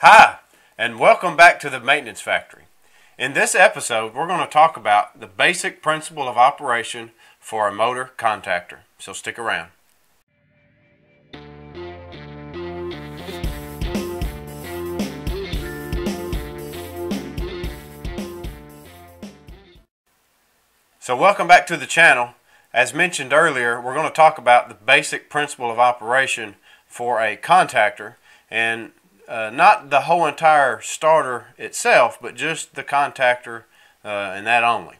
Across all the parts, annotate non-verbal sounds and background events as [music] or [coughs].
Hi, and welcome back to the Maintenance Factory. In this episode, we're going to talk about the basic principle of operation for a motor contactor. So stick around. So welcome back to the channel. As mentioned earlier, we're going to talk about the basic principle of operation for a contactor and uh, not the whole entire starter itself, but just the contactor uh, and that only.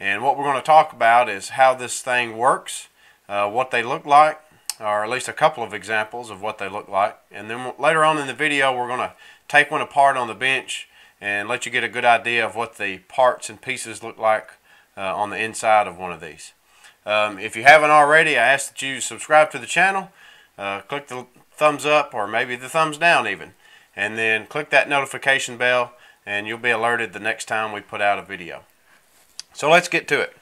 And what we're going to talk about is how this thing works, uh, what they look like, or at least a couple of examples of what they look like. And then later on in the video, we're going to take one apart on the bench and let you get a good idea of what the parts and pieces look like uh, on the inside of one of these. Um, if you haven't already, I ask that you subscribe to the channel, uh, click the thumbs up or maybe the thumbs down even, and then click that notification bell and you'll be alerted the next time we put out a video. So let's get to it.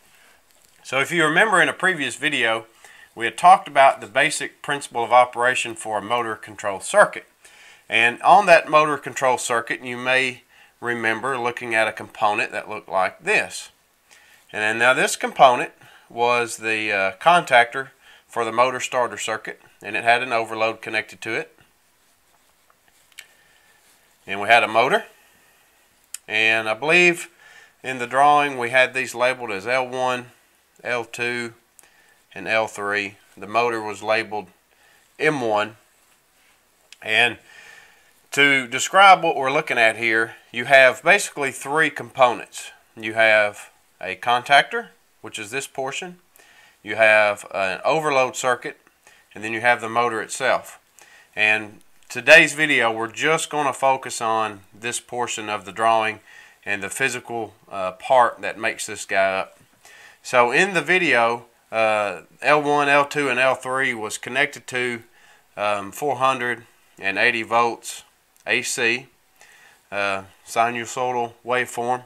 So if you remember in a previous video, we had talked about the basic principle of operation for a motor control circuit. And on that motor control circuit, you may remember looking at a component that looked like this. And now this component was the uh, contactor for the motor starter circuit and it had an overload connected to it. And we had a motor and I believe in the drawing we had these labeled as L1, L2, and L3. The motor was labeled M1 and to describe what we're looking at here you have basically three components. You have a contactor, which is this portion. You have an overload circuit, and then you have the motor itself. And today's video, we're just going to focus on this portion of the drawing and the physical uh, part that makes this guy up. So in the video, uh, L1, L2, and L3 was connected to um, 480 volts AC, uh, sinusoidal waveform.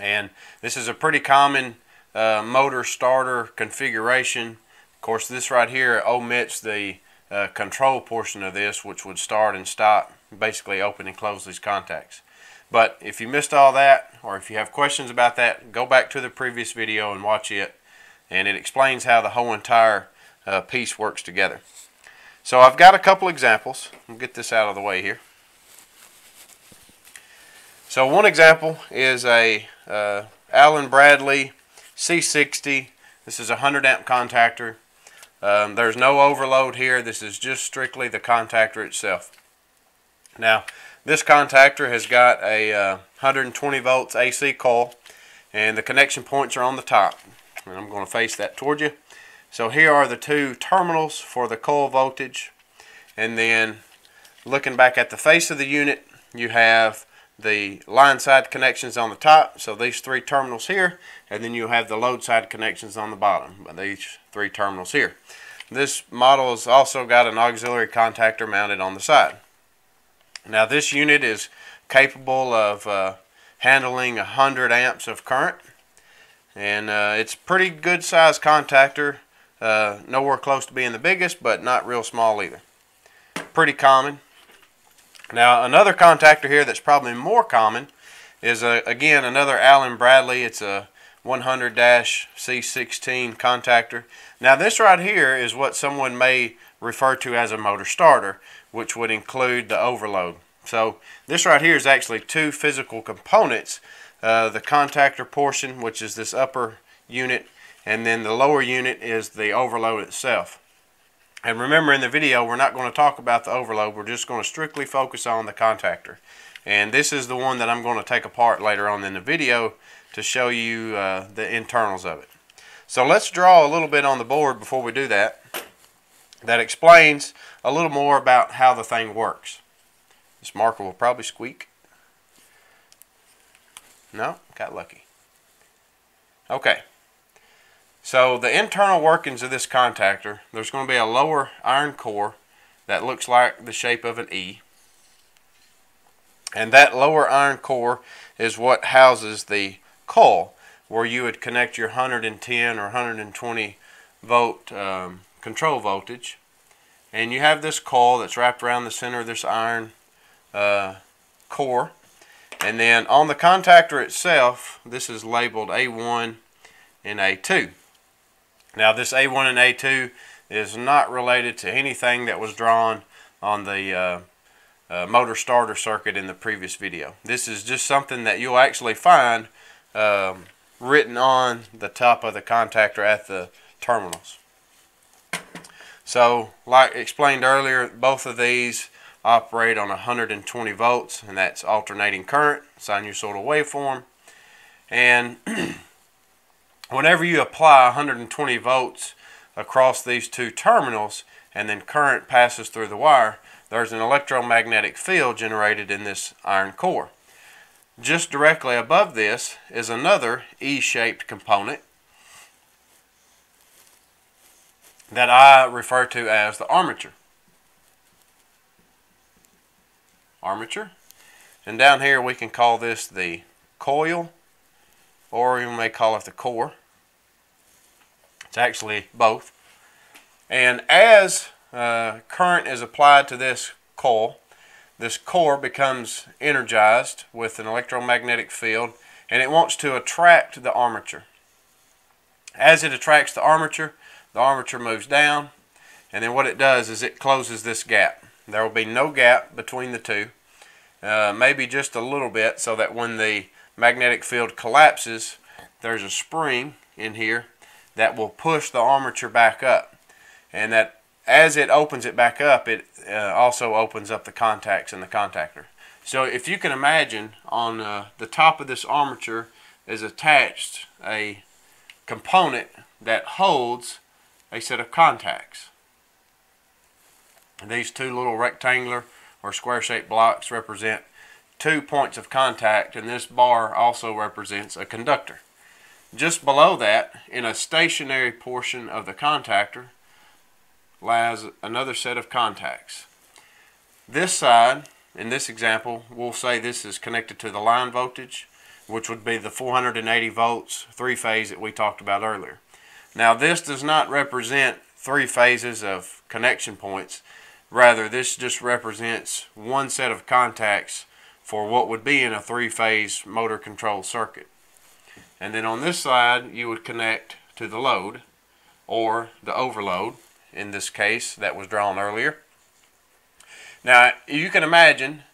And this is a pretty common uh, motor starter configuration. Of course, this right here omits the uh, control portion of this, which would start and stop, basically open and close these contacts. But if you missed all that, or if you have questions about that, go back to the previous video and watch it. And it explains how the whole entire uh, piece works together. So I've got a couple examples. I'll get this out of the way here. So one example is a uh, Allen Bradley C60. This is a 100 amp contactor. Um, there's no overload here. This is just strictly the contactor itself. Now, this contactor has got a uh, 120 volts AC coil, and the connection points are on the top. And I'm going to face that toward you. So here are the two terminals for the coil voltage. And then looking back at the face of the unit, you have the line side connections on the top, so these three terminals here, and then you have the load side connections on the bottom, but these three terminals here. This model has also got an auxiliary contactor mounted on the side. Now this unit is capable of uh, handling 100 amps of current, and uh, it's pretty good size contactor, uh, nowhere close to being the biggest, but not real small either. Pretty common. Now another contactor here that's probably more common is a, again another Allen Bradley. It's a 100-C16 contactor. Now this right here is what someone may refer to as a motor starter, which would include the overload. So this right here is actually two physical components. Uh, the contactor portion, which is this upper unit, and then the lower unit is the overload itself. And remember in the video, we're not going to talk about the overload. We're just going to strictly focus on the contactor. And this is the one that I'm going to take apart later on in the video to show you uh, the internals of it. So let's draw a little bit on the board before we do that. That explains a little more about how the thing works. This marker will probably squeak. No, got lucky. Okay. So the internal workings of this contactor, there's going to be a lower iron core that looks like the shape of an E. And that lower iron core is what houses the coil where you would connect your 110 or 120 volt um, control voltage. And you have this coil that's wrapped around the center of this iron uh, core. And then on the contactor itself, this is labeled A1 and A2. Now this A1 and A2 is not related to anything that was drawn on the uh, uh, motor starter circuit in the previous video. This is just something that you'll actually find um, written on the top of the contactor at the terminals. So, like explained earlier, both of these operate on 120 volts, and that's alternating current, sinusoidal waveform. And [clears throat] whenever you apply 120 volts across these two terminals, and then current passes through the wire, there's an electromagnetic field generated in this iron core. Just directly above this is another E-shaped component that I refer to as the armature. Armature. And down here we can call this the coil or you may call it the core. It's actually both. And as uh, current is applied to this coil, this core becomes energized with an electromagnetic field and it wants to attract the armature. As it attracts the armature, the armature moves down and then what it does is it closes this gap. There will be no gap between the two, uh, maybe just a little bit so that when the magnetic field collapses, there's a spring in here that will push the armature back up. And that as it opens it back up, it uh, also opens up the contacts in the contactor. So if you can imagine on uh, the top of this armature is attached a component that holds a set of contacts. And these two little rectangular or square shaped blocks represent two points of contact and this bar also represents a conductor. Just below that, in a stationary portion of the contactor, lies another set of contacts. This side, in this example, we'll say this is connected to the line voltage, which would be the 480 volts three phase that we talked about earlier. Now this does not represent three phases of connection points. Rather, this just represents one set of contacts for what would be in a three-phase motor control circuit. And then on this side, you would connect to the load or the overload in this case that was drawn earlier. Now you can imagine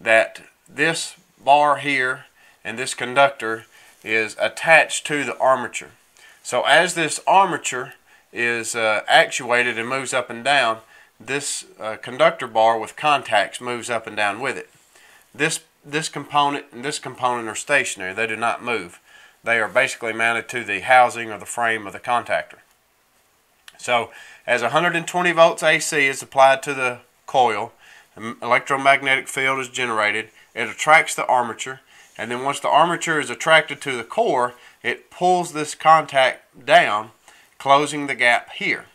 that this bar here and this conductor is attached to the armature. So as this armature is uh, actuated and moves up and down, this uh, conductor bar with contacts moves up and down with it. This, this component and this component are stationary. They do not move. They are basically mounted to the housing or the frame of the contactor. So as 120 volts AC is applied to the coil, an electromagnetic field is generated, it attracts the armature, and then once the armature is attracted to the core, it pulls this contact down, closing the gap here.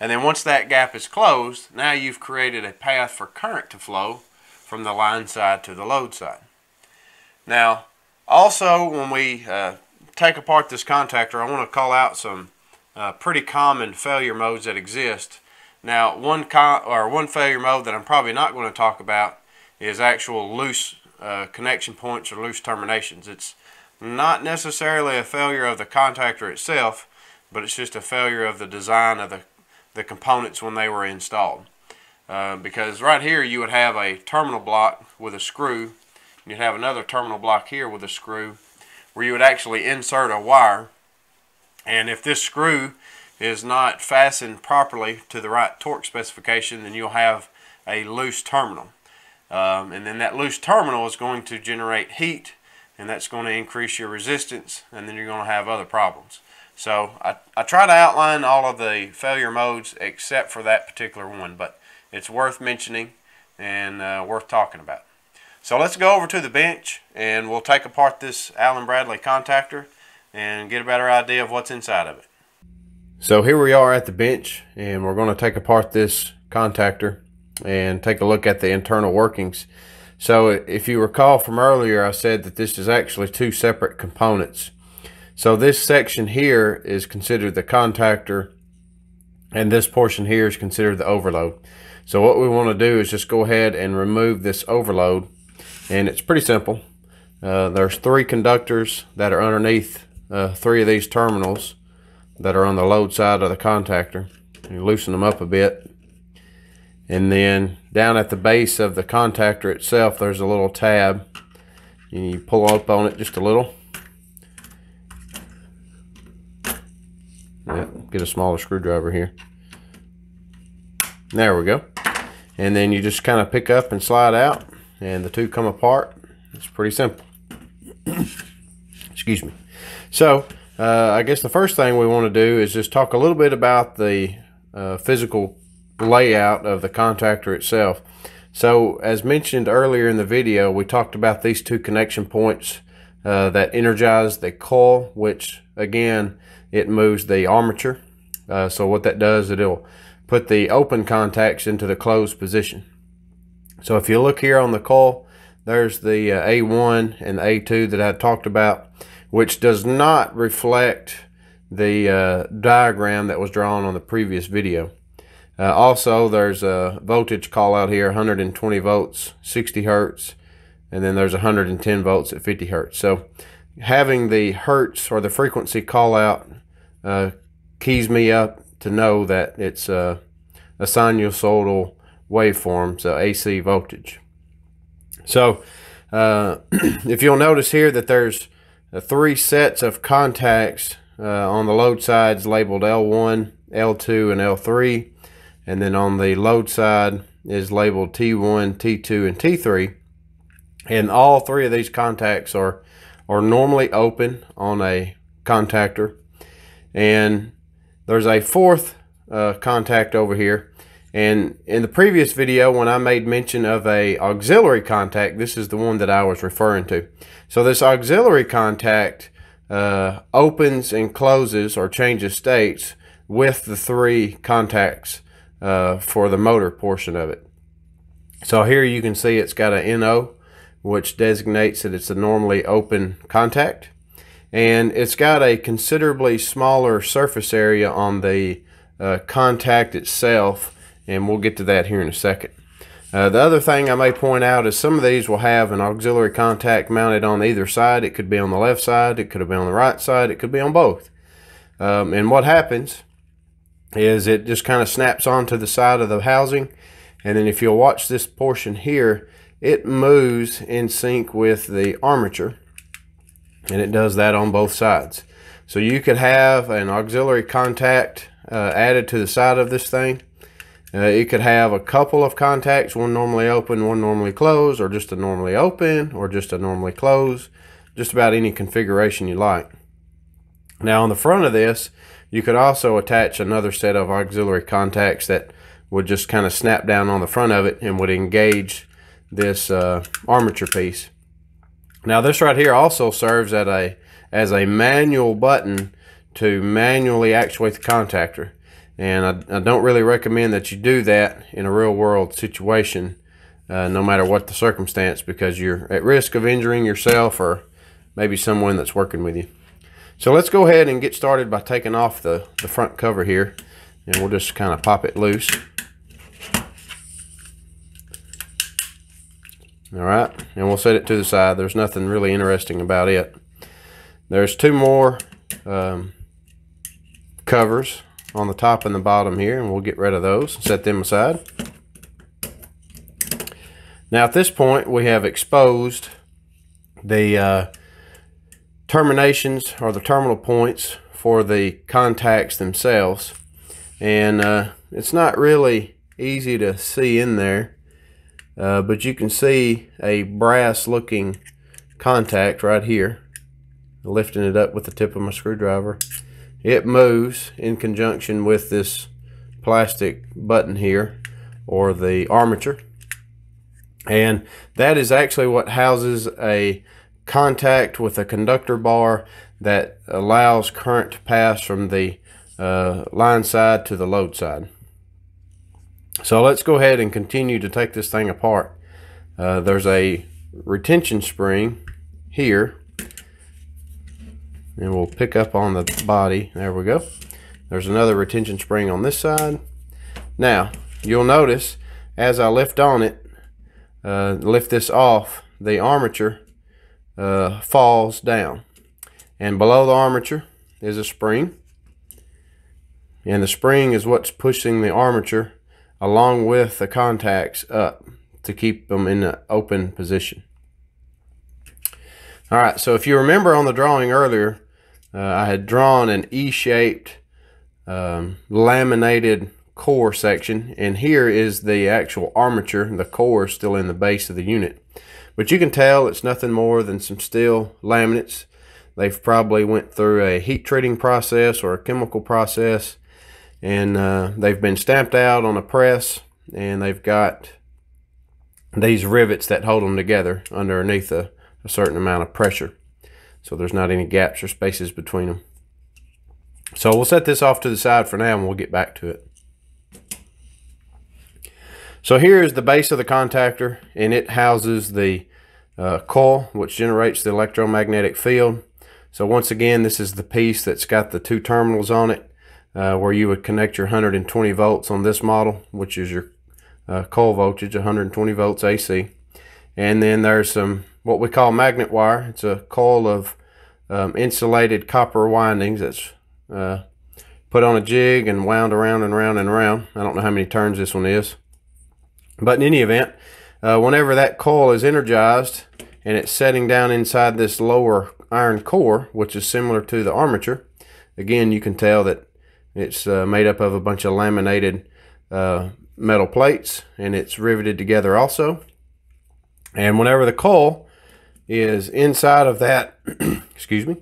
And then once that gap is closed, now you've created a path for current to flow from the line side to the load side. Now, also when we uh, take apart this contactor, I want to call out some uh, pretty common failure modes that exist. Now, one or one failure mode that I'm probably not going to talk about is actual loose uh, connection points or loose terminations. It's not necessarily a failure of the contactor itself, but it's just a failure of the design of the, the components when they were installed. Uh, because right here you would have a terminal block with a screw, you'd have another terminal block here with a screw, where you would actually insert a wire and if this screw is not fastened properly to the right torque specification, then you'll have a loose terminal. Um, and then that loose terminal is going to generate heat, and that's going to increase your resistance, and then you're going to have other problems. So I, I try to outline all of the failure modes except for that particular one, but it's worth mentioning and uh, worth talking about. So let's go over to the bench and we'll take apart this Allen Bradley contactor and get a better idea of what's inside of it. So here we are at the bench and we're going to take apart this contactor and take a look at the internal workings. So if you recall from earlier, I said that this is actually two separate components. So this section here is considered the contactor and this portion here is considered the overload. So what we want to do is just go ahead and remove this overload. And it's pretty simple. Uh, there's three conductors that are underneath uh, three of these terminals that are on the load side of the contactor. You loosen them up a bit. And then down at the base of the contactor itself, there's a little tab. You pull up on it just a little. Yeah, get a smaller screwdriver here. There we go. And then you just kind of pick up and slide out and the two come apart. It's pretty simple. [coughs] Excuse me. So, uh, I guess the first thing we want to do is just talk a little bit about the uh, physical layout of the contactor itself. So, as mentioned earlier in the video, we talked about these two connection points uh, that energize the coil, which again, it moves the armature. Uh, so what that does, it'll put the open contacts into the closed position. So if you look here on the coil, there's the uh, A1 and the A2 that I talked about, which does not reflect the uh, diagram that was drawn on the previous video. Uh, also, there's a voltage call out here, 120 volts, 60 hertz, and then there's 110 volts at 50 hertz. So having the hertz or the frequency call out uh, keys me up to know that it's a, a sinusoidal waveform, so AC voltage. So uh, [clears throat] if you'll notice here that there's uh, three sets of contacts uh, on the load sides labeled L1, L2, and L3. And then on the load side is labeled T1, T2, and T3. And all three of these contacts are, are normally open on a contactor. And there's a fourth uh, contact over here. And in the previous video, when I made mention of a auxiliary contact, this is the one that I was referring to. So this auxiliary contact uh, opens and closes or changes states with the three contacts uh, for the motor portion of it. So here you can see it's got a NO, which designates that it's a normally open contact and it's got a considerably smaller surface area on the uh, contact itself and we'll get to that here in a second. Uh, the other thing I may point out is some of these will have an auxiliary contact mounted on either side. It could be on the left side, it could have been on the right side, it could be on both. Um, and what happens is it just kind of snaps onto the side of the housing and then if you'll watch this portion here, it moves in sync with the armature and it does that on both sides. So you could have an auxiliary contact uh, added to the side of this thing. Uh, it could have a couple of contacts, one normally open, one normally closed, or just a normally open, or just a normally closed, just about any configuration you like. Now on the front of this, you could also attach another set of auxiliary contacts that would just kind of snap down on the front of it and would engage this uh, armature piece. Now this right here also serves a, as a manual button to manually actuate the contactor. And I, I don't really recommend that you do that in a real world situation, uh, no matter what the circumstance, because you're at risk of injuring yourself or maybe someone that's working with you. So let's go ahead and get started by taking off the, the front cover here. And we'll just kind of pop it loose. All right, and we'll set it to the side. There's nothing really interesting about it. There's two more um, covers on the top and the bottom here, and we'll get rid of those, set them aside. Now at this point, we have exposed the uh, terminations or the terminal points for the contacts themselves. And uh, it's not really easy to see in there uh, but you can see a brass looking contact right here. Lifting it up with the tip of my screwdriver. It moves in conjunction with this plastic button here or the armature. And that is actually what houses a contact with a conductor bar that allows current to pass from the uh, line side to the load side. So let's go ahead and continue to take this thing apart. Uh, there's a retention spring here and we'll pick up on the body. There we go. There's another retention spring on this side. Now, you'll notice as I lift on it, uh, lift this off, the armature uh, falls down. And below the armature is a spring. And the spring is what's pushing the armature along with the contacts up to keep them in the open position. All right, so if you remember on the drawing earlier, uh, I had drawn an E-shaped um, laminated core section, and here is the actual armature. The core is still in the base of the unit. But you can tell it's nothing more than some steel laminates. They've probably went through a heat treating process or a chemical process, and uh, they've been stamped out on a press, and they've got these rivets that hold them together underneath a, a certain amount of pressure. So there's not any gaps or spaces between them. So we'll set this off to the side for now and we'll get back to it. So here is the base of the contactor and it houses the uh, coil which generates the electromagnetic field. So once again this is the piece that's got the two terminals on it uh, where you would connect your 120 volts on this model which is your uh, coil voltage 120 volts AC and then there's some what we call magnet wire it's a coil of um, insulated copper windings that's uh, put on a jig and wound around and around and around. I don't know how many turns this one is. But in any event, uh, whenever that coil is energized and it's setting down inside this lower iron core, which is similar to the armature, again, you can tell that it's uh, made up of a bunch of laminated uh, metal plates and it's riveted together also. And whenever the coil is inside of that, [clears throat] excuse me,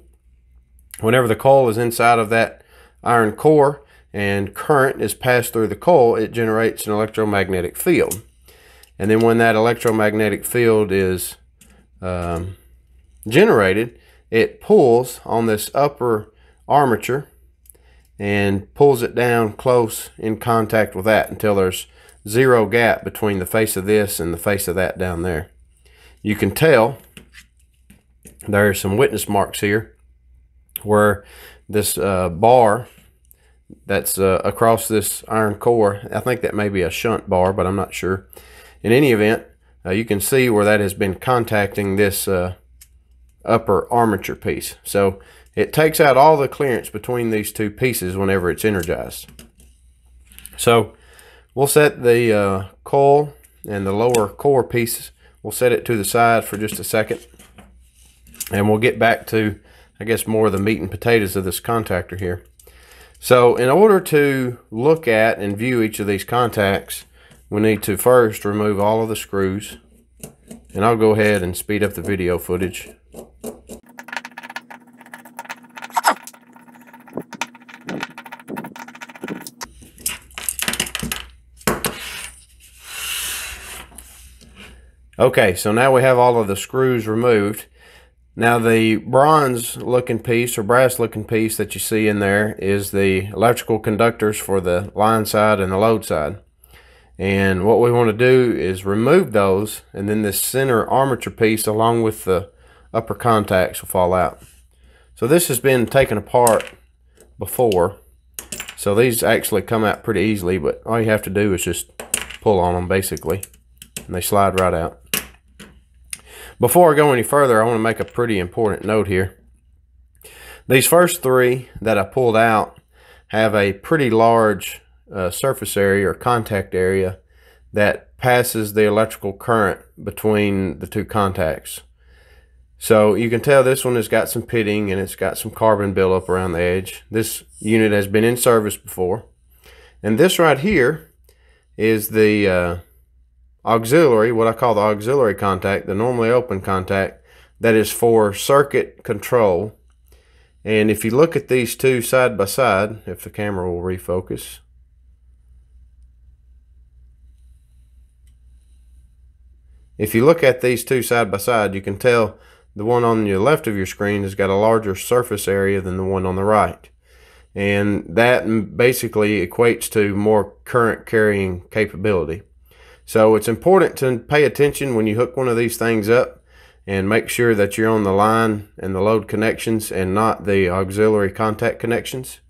Whenever the coil is inside of that iron core and current is passed through the coil, it generates an electromagnetic field. And then when that electromagnetic field is um, generated, it pulls on this upper armature and pulls it down close in contact with that until there's zero gap between the face of this and the face of that down there. You can tell there's some witness marks here where this uh, bar that's uh, across this iron core, I think that may be a shunt bar, but I'm not sure. In any event, uh, you can see where that has been contacting this uh, upper armature piece. So it takes out all the clearance between these two pieces whenever it's energized. So we'll set the uh, coil and the lower core pieces, we'll set it to the side for just a second. And we'll get back to I guess more of the meat and potatoes of this contactor here. So in order to look at and view each of these contacts, we need to first remove all of the screws. And I'll go ahead and speed up the video footage. Okay, so now we have all of the screws removed. Now the bronze looking piece or brass looking piece that you see in there is the electrical conductors for the line side and the load side. And what we want to do is remove those and then this center armature piece along with the upper contacts will fall out. So this has been taken apart before. So these actually come out pretty easily, but all you have to do is just pull on them basically and they slide right out. Before I go any further, I want to make a pretty important note here. These first three that I pulled out have a pretty large uh, surface area or contact area that passes the electrical current between the two contacts. So you can tell this one has got some pitting and it's got some carbon buildup around the edge. This unit has been in service before. And this right here is the uh, auxiliary, what I call the auxiliary contact, the normally open contact, that is for circuit control. And if you look at these two side by side, if the camera will refocus, if you look at these two side by side, you can tell the one on the left of your screen has got a larger surface area than the one on the right. And that basically equates to more current carrying capability. So it's important to pay attention when you hook one of these things up and make sure that you're on the line and the load connections and not the auxiliary contact connections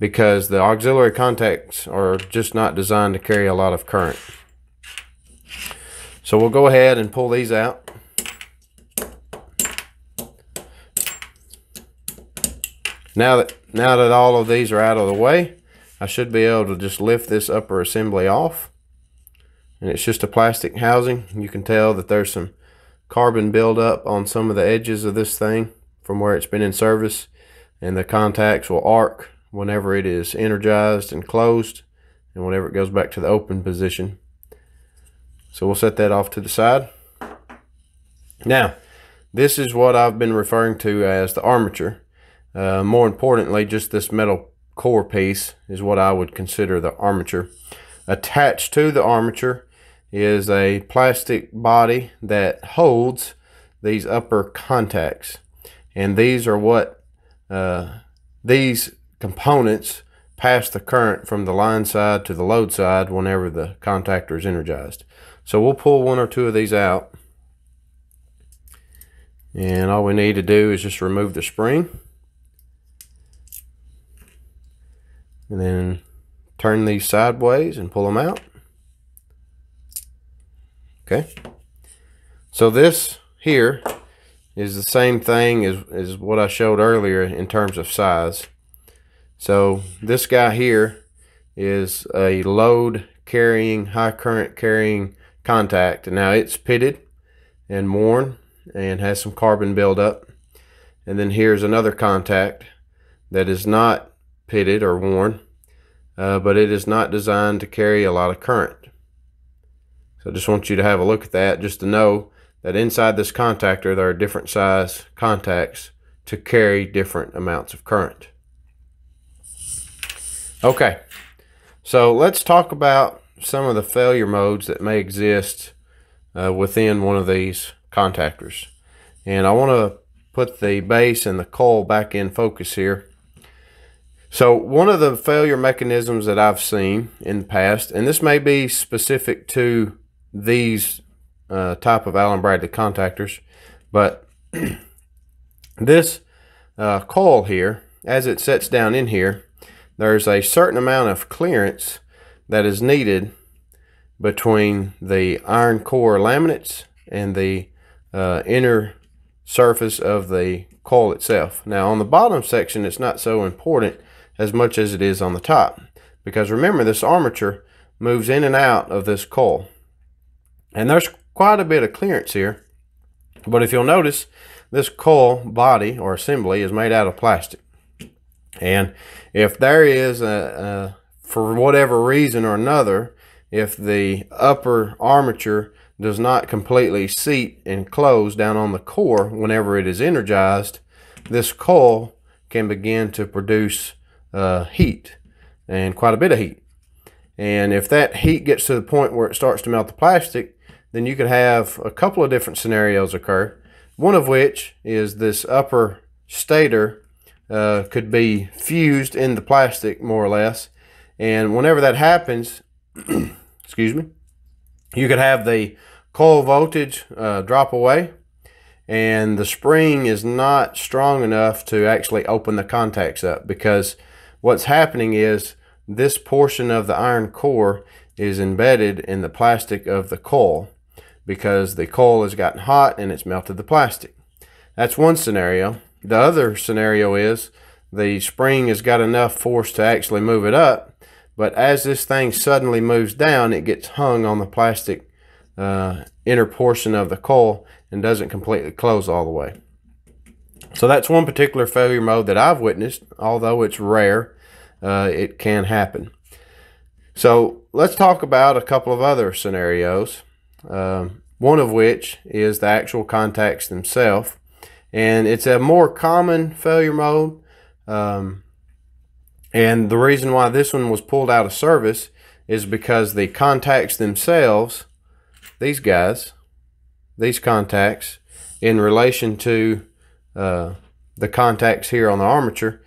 because the auxiliary contacts are just not designed to carry a lot of current. So we'll go ahead and pull these out. Now that now that all of these are out of the way, I should be able to just lift this upper assembly off. And it's just a plastic housing. You can tell that there's some carbon buildup on some of the edges of this thing from where it's been in service. And the contacts will arc whenever it is energized and closed and whenever it goes back to the open position. So we'll set that off to the side. Now, this is what I've been referring to as the armature. Uh, more importantly, just this metal core piece is what I would consider the armature. Attached to the armature is a plastic body that holds these upper contacts. And these are what uh, these components pass the current from the line side to the load side whenever the contactor is energized. So we'll pull one or two of these out. And all we need to do is just remove the spring. and then turn these sideways and pull them out. Okay. So this here is the same thing as, as what I showed earlier in terms of size. So this guy here is a load carrying, high current carrying contact. Now it's pitted and worn and has some carbon buildup. And then here's another contact that is not pitted or worn, uh, but it is not designed to carry a lot of current. So I just want you to have a look at that just to know that inside this contactor there are different size contacts to carry different amounts of current. Okay, so let's talk about some of the failure modes that may exist uh, within one of these contactors. And I want to put the base and the coil back in focus here. So one of the failure mechanisms that I've seen in the past, and this may be specific to these uh, type of Allen Bradley contactors, but [clears throat] this uh, coil here, as it sets down in here, there's a certain amount of clearance that is needed between the iron core laminates and the uh, inner surface of the coil itself. Now on the bottom section it's not so important as much as it is on the top. Because remember, this armature moves in and out of this coil. And there's quite a bit of clearance here. But if you'll notice, this coil body or assembly is made out of plastic. And if there is a, a for whatever reason or another, if the upper armature does not completely seat and close down on the core whenever it is energized, this coil can begin to produce uh, heat and quite a bit of heat. And if that heat gets to the point where it starts to melt the plastic, then you could have a couple of different scenarios occur. One of which is this upper stator uh, could be fused in the plastic more or less. And whenever that happens, [clears throat] excuse me, you could have the coil voltage uh, drop away and the spring is not strong enough to actually open the contacts up because what's happening is this portion of the iron core is embedded in the plastic of the coil because the coil has gotten hot and it's melted the plastic. That's one scenario. The other scenario is the spring has got enough force to actually move it up, but as this thing suddenly moves down, it gets hung on the plastic uh, inner portion of the coil and doesn't completely close all the way. So that's one particular failure mode that I've witnessed, although it's rare, uh, it can happen. So let's talk about a couple of other scenarios, um, one of which is the actual contacts themselves. And it's a more common failure mode. Um, and the reason why this one was pulled out of service is because the contacts themselves, these guys, these contacts, in relation to uh, the contacts here on the armature,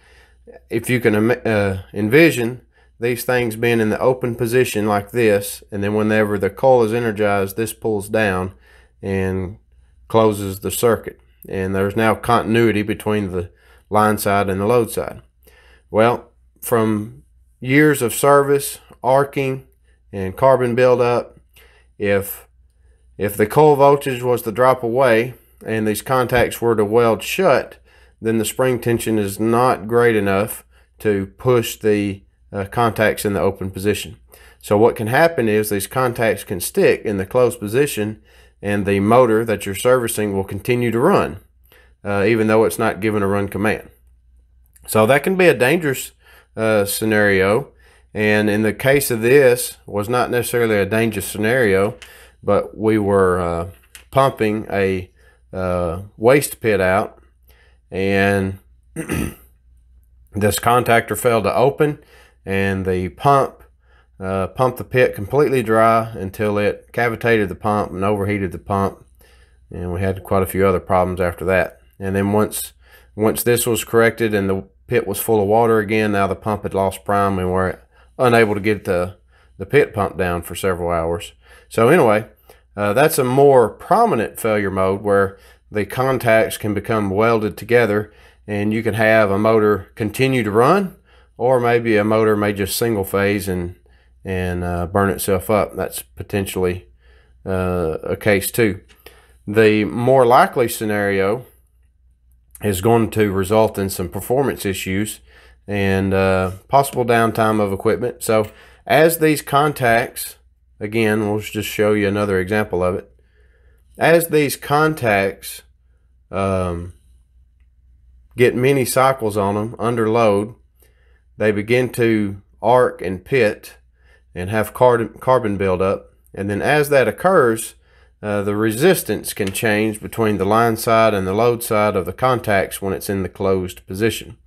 if you can uh, envision these things being in the open position like this, and then whenever the coil is energized, this pulls down and closes the circuit. And there's now continuity between the line side and the load side. Well, from years of service, arcing, and carbon buildup, if if the coil voltage was to drop away and these contacts were to weld shut, then the spring tension is not great enough to push the uh, contacts in the open position. So what can happen is these contacts can stick in the closed position and the motor that you're servicing will continue to run, uh, even though it's not given a run command. So that can be a dangerous uh, scenario. And in the case of this, was not necessarily a dangerous scenario, but we were uh, pumping a uh, waste pit out, and [clears throat] this contactor failed to open, and the pump uh, pumped the pit completely dry until it cavitated the pump and overheated the pump. And we had quite a few other problems after that. And then once once this was corrected and the pit was full of water again, now the pump had lost prime and we're unable to get the, the pit pump down for several hours. So anyway, uh, that's a more prominent failure mode where the contacts can become welded together and you can have a motor continue to run or maybe a motor may just single phase and and uh, burn itself up. That's potentially uh, a case too. The more likely scenario is going to result in some performance issues and uh, possible downtime of equipment. So as these contacts, again, we'll just show you another example of it. As these contacts um, get many cycles on them under load, they begin to arc and pit and have carbon, buildup. And then as that occurs, uh, the resistance can change between the line side and the load side of the contacts when it's in the closed position.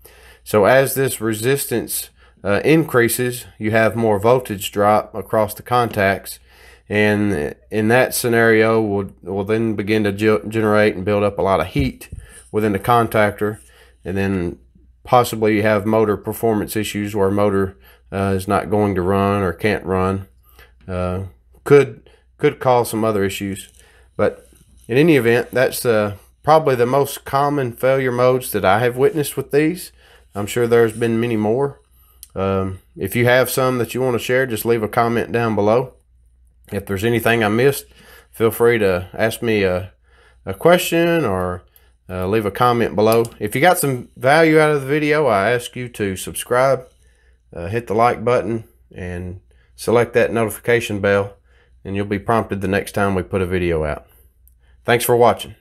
So as this resistance uh, increases, you have more voltage drop across the contacts. And in that scenario, will will then begin to ge generate and build up a lot of heat within the contactor. And then possibly have motor performance issues where motor uh, is not going to run or can't run. Uh, could could cause some other issues, but in any event, that's uh, probably the most common failure modes that I have witnessed with these. I'm sure there's been many more. Um, if you have some that you want to share, just leave a comment down below. If there's anything I missed, feel free to ask me a, a question or uh, leave a comment below. If you got some value out of the video, I ask you to subscribe uh, hit the like button and select that notification bell and you'll be prompted the next time we put a video out. Thanks for watching.